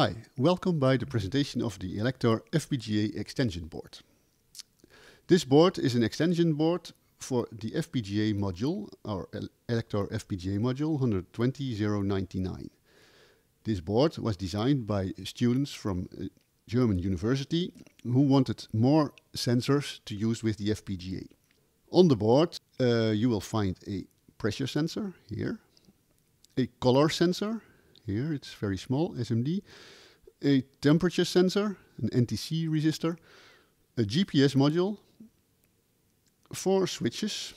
Hi, welcome by the presentation of the Elektor FPGA extension board. This board is an extension board for the FPGA module, our Elektor FPGA module 120099. This board was designed by students from a German university who wanted more sensors to use with the FPGA. On the board uh, you will find a pressure sensor here, a color sensor here, it's very small, SMD, a temperature sensor, an NTC resistor, a GPS module, four switches,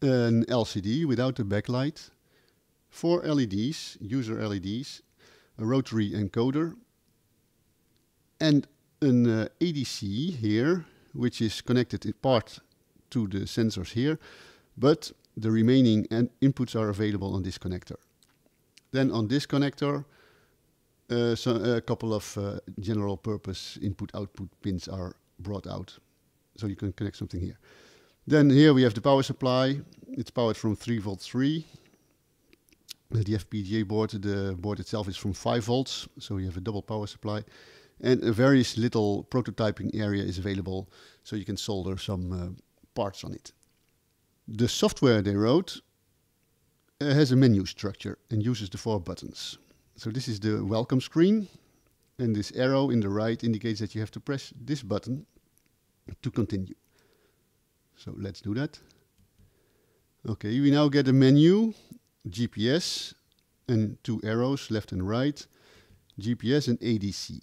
an LCD without a backlight, four LEDs, user LEDs, a rotary encoder, and an uh, ADC here, which is connected in part to the sensors here, but the remaining inputs are available on this connector. Then on this connector, uh, so a couple of uh, general purpose input-output pins are brought out. So you can connect something here. Then here we have the power supply. It's powered from 3 volt 3. The FPGA board, the board itself is from 5 volts, so you have a double power supply. And a very little prototyping area is available, so you can solder some uh, parts on it. The software they wrote uh, has a menu structure and uses the four buttons. So this is the welcome screen and this arrow in the right indicates that you have to press this button to continue. So let's do that. Okay, we now get a menu, GPS and two arrows left and right, GPS and ADC.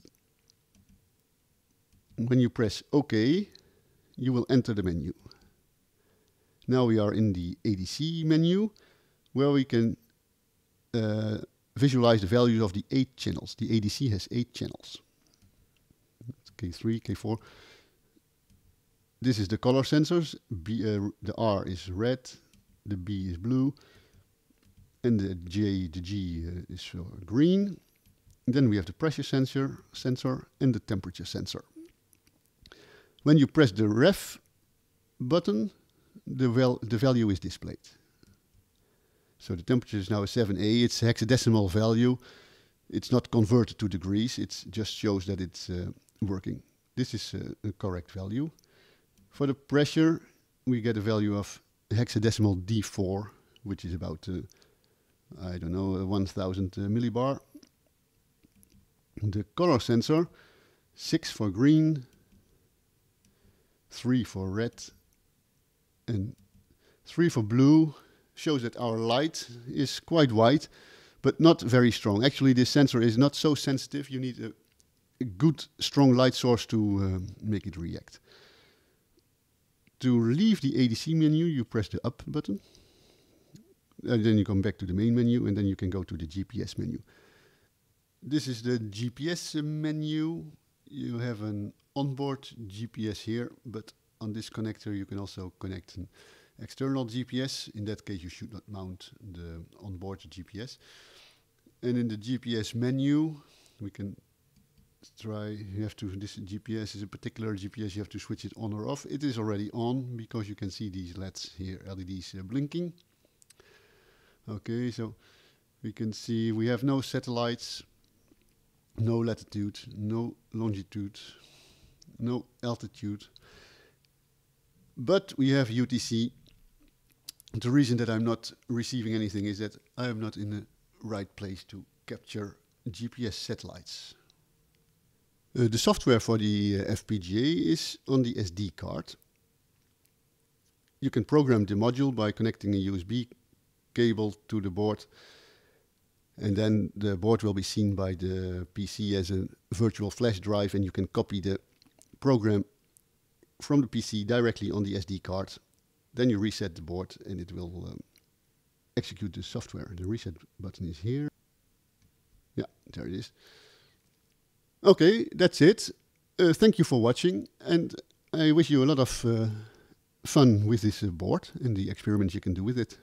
When you press OK, you will enter the menu. Now we are in the ADC menu where we can uh, visualize the values of the eight channels. The ADC has eight channels. K3, K4. This is the color sensors. B, uh, the R is red, the B is blue, and the J, the G uh, is uh, green. And then we have the pressure sensor, sensor and the temperature sensor. When you press the ref button, the, val the value is displayed. So the temperature is now a 7A. It's a hexadecimal value. It's not converted to degrees. It just shows that it's uh, working. This is uh, a correct value. For the pressure, we get a value of hexadecimal D4, which is about, uh, I don't know, 1000 uh, millibar. The color sensor, 6 for green, 3 for red, and 3 for blue, shows that our light is quite white, but not very strong. Actually, this sensor is not so sensitive. You need a, a good, strong light source to um, make it react. To leave the ADC menu, you press the up button. And then you come back to the main menu, and then you can go to the GPS menu. This is the GPS menu. You have an onboard GPS here, but on this connector you can also connect an external GPS. In that case, you should not mount the onboard GPS. And in the GPS menu, we can try, you have to, this GPS is a particular GPS, you have to switch it on or off. It is already on because you can see these LEDs here, LEDs uh, blinking. Okay, so we can see we have no satellites, no latitude, no longitude, no altitude. But we have UTC the reason that I'm not receiving anything is that I am not in the right place to capture GPS satellites. Uh, the software for the uh, FPGA is on the SD card. You can program the module by connecting a USB cable to the board and then the board will be seen by the PC as a virtual flash drive and you can copy the program from the PC directly on the SD card then you reset the board and it will um, execute the software. The reset button is here. Yeah, there it is. Okay, that's it. Uh, thank you for watching and I wish you a lot of uh, fun with this uh, board and the experiments you can do with it.